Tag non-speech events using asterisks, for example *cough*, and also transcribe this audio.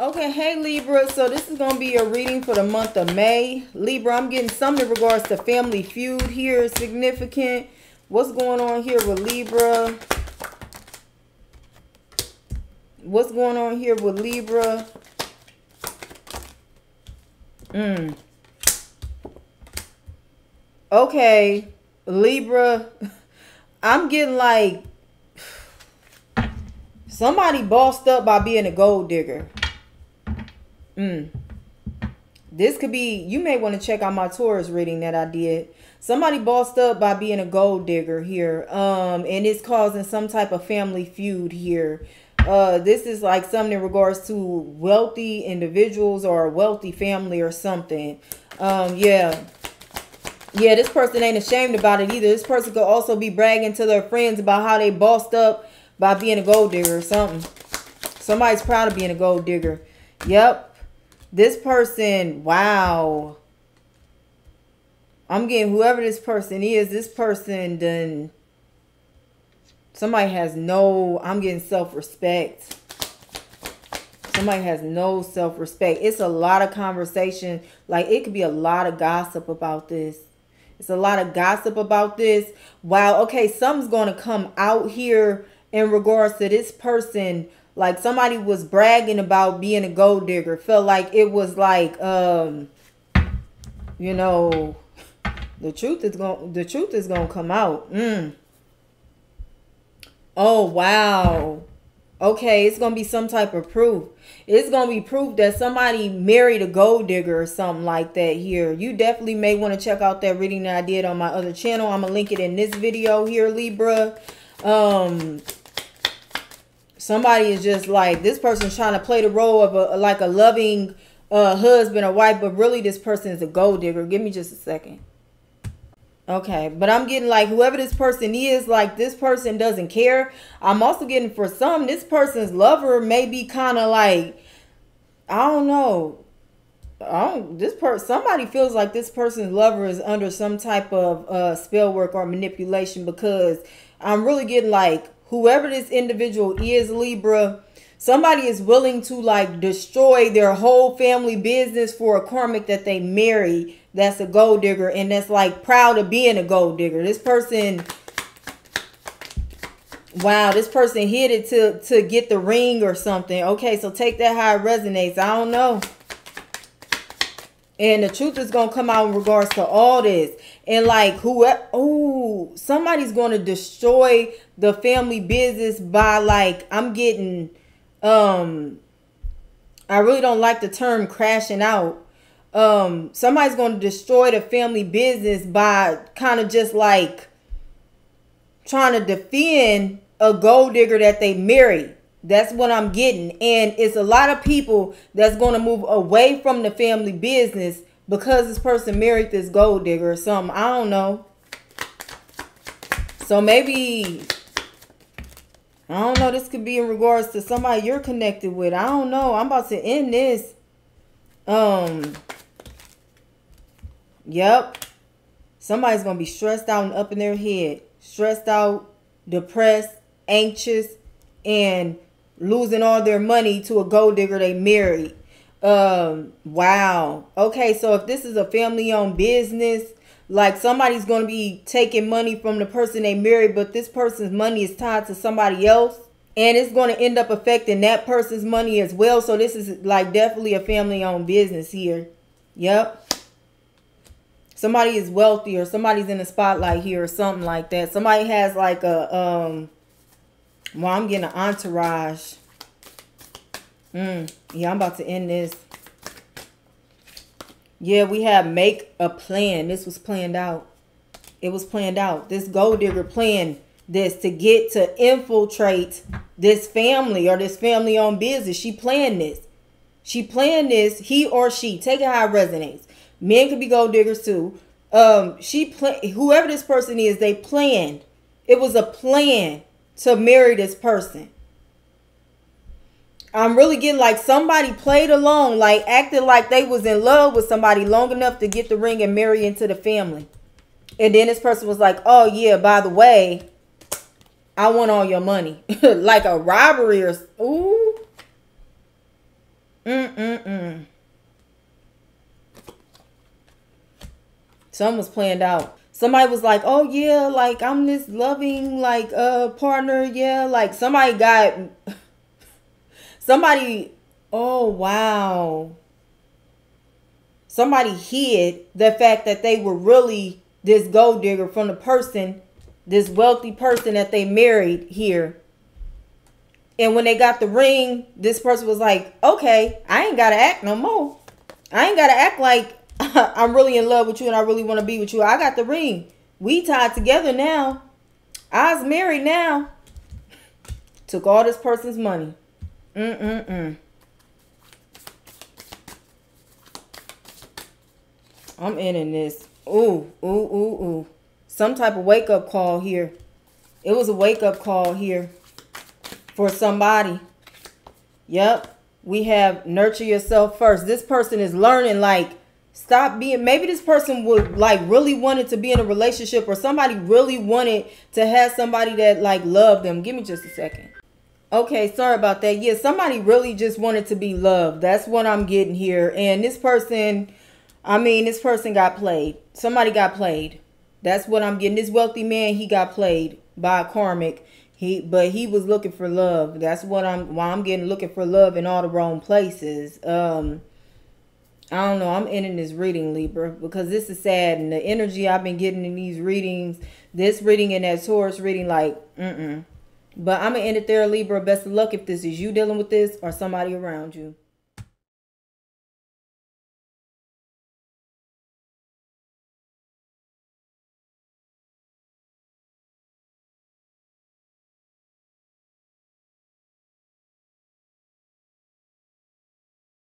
Okay, hey Libra. So this is going to be a reading for the month of May. Libra, I'm getting something in regards to family feud here. Significant. What's going on here with Libra? What's going on here with Libra? Mm. Okay, Libra. *laughs* I'm getting like *sighs* somebody bossed up by being a gold digger. Mm. This could be, you may want to check out my Taurus reading that I did. Somebody bossed up by being a gold digger here. Um, and it's causing some type of family feud here. Uh, this is like something in regards to wealthy individuals or a wealthy family or something. Um, yeah. Yeah, this person ain't ashamed about it either. This person could also be bragging to their friends about how they bossed up by being a gold digger or something. Somebody's proud of being a gold digger. Yep. This person, wow. I'm getting whoever this person is, this person done somebody has no I'm getting self-respect. Somebody has no self-respect. It's a lot of conversation. Like it could be a lot of gossip about this. It's a lot of gossip about this. Wow, okay, something's going to come out here in regards to this person like somebody was bragging about being a gold digger. Felt like it was like um you know the truth is gonna the truth is going to come out. Mm. oh wow. Okay it's going to be some type of proof. It's going to be proof that somebody married a gold digger or something like that here. You definitely may want to check out that reading that i did on my other channel. I'm gonna link it in this video here libra. Um somebody is just like this person's trying to play the role of a like a loving uh, husband or wife, but really this person is a gold digger. Give me just a second. Okay, but I'm getting like whoever this person is, like this person doesn't care. I'm also getting for some, this person's lover may be kind of like, I don't know. I don't, this person, somebody feels like this person's lover is under some type of uh, spell work or manipulation because I'm really getting like whoever this individual is, Libra, somebody is willing to like destroy their whole family business for a karmic that they marry that's a gold digger and that's like proud of being a gold digger. This person Wow, this person hit it to to get the ring or something. Okay, so take that how it resonates. I don't know. And the truth is gonna come out in regards to all this and like who somebody's going to destroy the family business by like i'm getting um i really don't like the term crashing out um somebody's going to destroy the family business by kind of just like trying to defend a gold digger that they married that's what i'm getting and it's a lot of people that's going to move away from the family business because this person married this gold digger or something. I don't know. So maybe, I don't know, this could be in regards to somebody you're connected with. I don't know. I'm about to end this. Um, yep. Somebody's going to be stressed out and up in their head. Stressed out, depressed, anxious, and losing all their money to a gold digger they married. Um, wow. Okay, so if this is a family owned business, like somebody's going to be taking money from the person they married, but this person's money is tied to somebody else. And it's going to end up affecting that person's money as well. So this is like definitely a family owned business here. Yep. Somebody is wealthy or somebody's in the spotlight here or something like that. Somebody has like a, um, well, I'm getting an entourage. Mm, yeah, I'm about to end this. Yeah, we have make a plan. This was planned out. It was planned out. This gold digger planned this to get to infiltrate this family or this family owned business. She planned this. She planned this. He or she. Take it how it resonates. Men could be gold diggers too. Um, she plan whoever this person is, they planned. It was a plan to marry this person. I'm really getting like somebody played along, like acted like they was in love with somebody long enough to get the ring and marry into the family. And then this person was like, oh yeah, by the way, I want all your money. *laughs* like a robbery or ooh. Mm-mm-mm. Something was planned out. Somebody was like, "Oh yeah, like I'm this loving like uh partner, yeah." Like somebody got somebody. Oh wow. Somebody hid the fact that they were really this gold digger from the person, this wealthy person that they married here. And when they got the ring, this person was like, "Okay, I ain't gotta act no more. I ain't gotta act like *laughs* I'm really in love with you and I really want to be with you. I got the ring. We tied together now. I was married now. Took all this person's money. Mm-mm-mm. I'm in in this. Ooh, ooh, ooh, ooh. Some type of wake up call here. It was a wake up call here for somebody. Yep. We have nurture yourself first. This person is learning like stop being maybe this person would like really wanted to be in a relationship or somebody really wanted to have somebody that like loved them give me just a second okay sorry about that. Yeah somebody really just wanted to be loved. That's what i'm getting here. And this person i mean this person got played. Somebody got played. That's what i'm getting. This wealthy man he got played by a karmic. He but he was looking for love. That's what i'm why i'm getting looking for love in all the wrong places. Um I don't know. I'm ending this reading, Libra, because this is sad. And the energy I've been getting in these readings, this reading and that Taurus reading, like, mm-mm. But I'm going to end it there, Libra. Best of luck if this is you dealing with this or somebody around you.